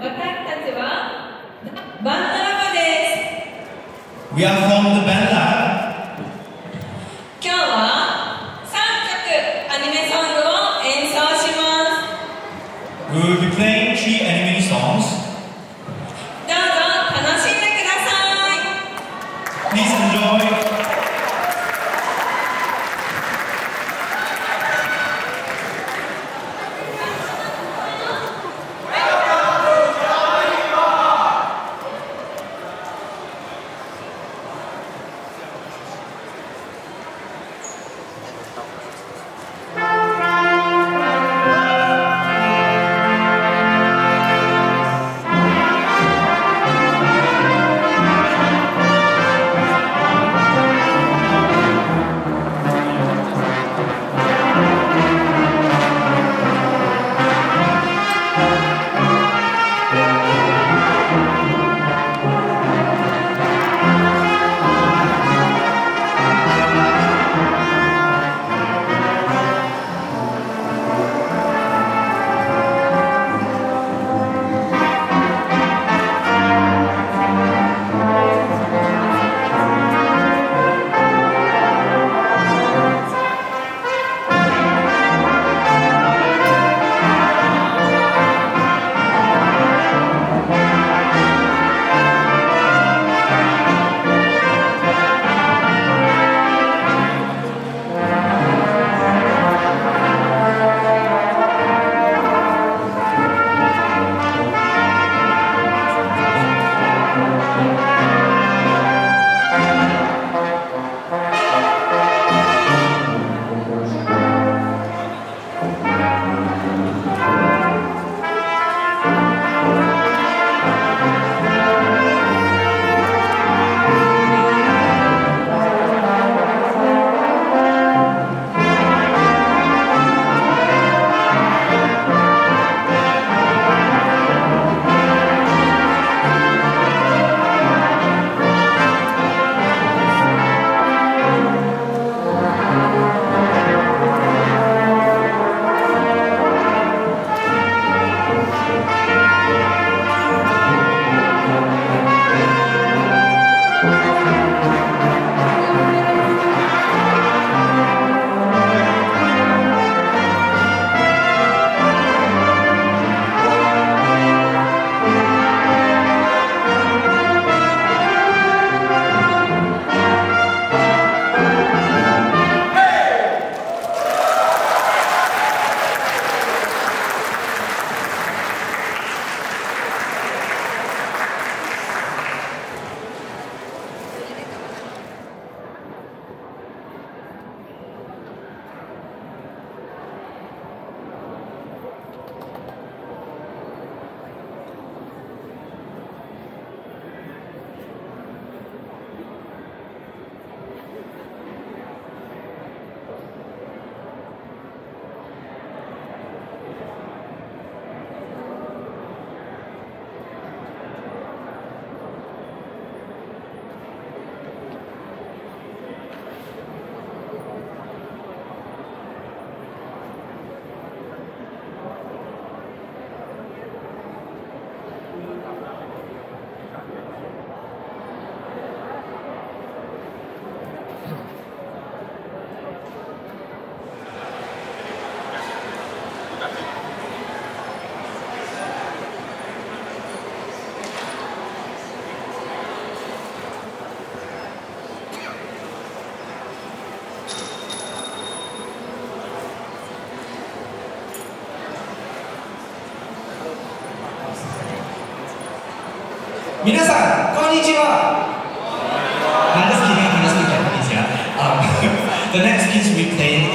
We are from the Bandar. 皆さんこんにちは I'm just kidding I'm just kidding Japanese yeah um, the next piece we played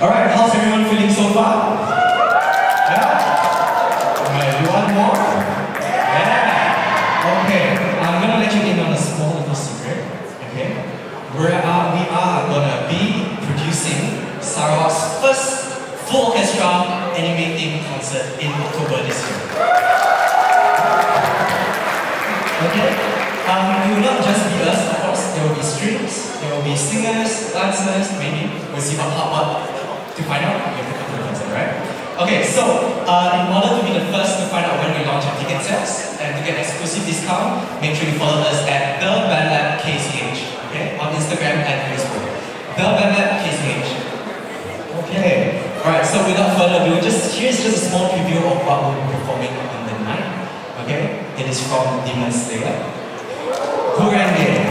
Alright, how's everyone feeling so far? Yeah? Alright, you want more? Yeah? Okay, I'm gonna let you in on a small little secret. Okay? We're, uh, we are gonna be producing Sarawak's first full orchestra animating concert in October this year. Okay? Um, it will not just be us, of course. There will be strings, there will be singers, dancers, maybe. We'll see what up to find out. You have to come to the concert, right? Okay, so uh, in order to be the first to find out when we launch our ticket sales and to get exclusive discount, make sure you follow us at the KCH, okay, on Instagram and Facebook. The KCH. Okay. Alright, so without further ado, just here's just a small preview of what we'll be performing on the night. Okay? It is from Demon Slayer. Gurenge.